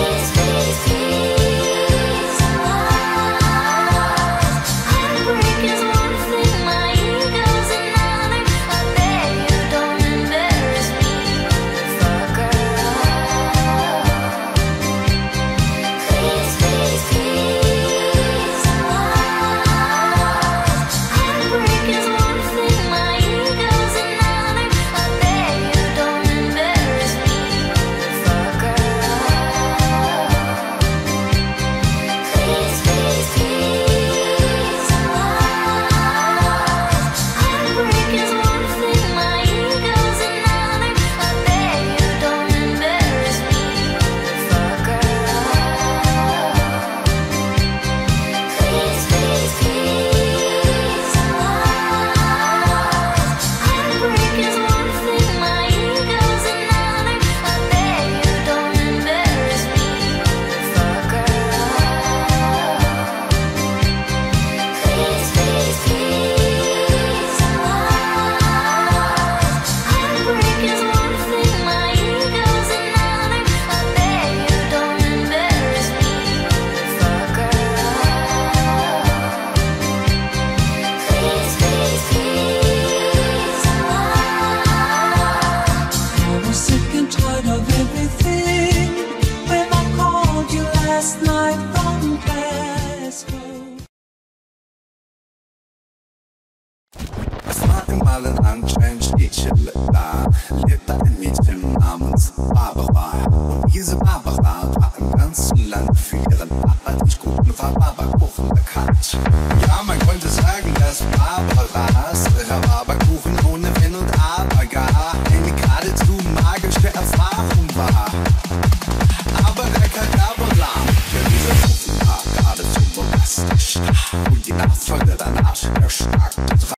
Please. Mal ein anscheinend Städtchen da lebte ein Mädchen namens Barbara. Und diese Barbara war im ganzen Land für ihren abartig guten Rhabarberkuchen bekannt. Ja, man könnte sagen, dass Barbaras Rhabarberkuchen ohne Wenn und Aber gar eine geradezu magische Erfahrung war. Aber der Kadaverla, der dieser Kuchen war geradezu bombastisch. Und die Nachfolge danach erstarkte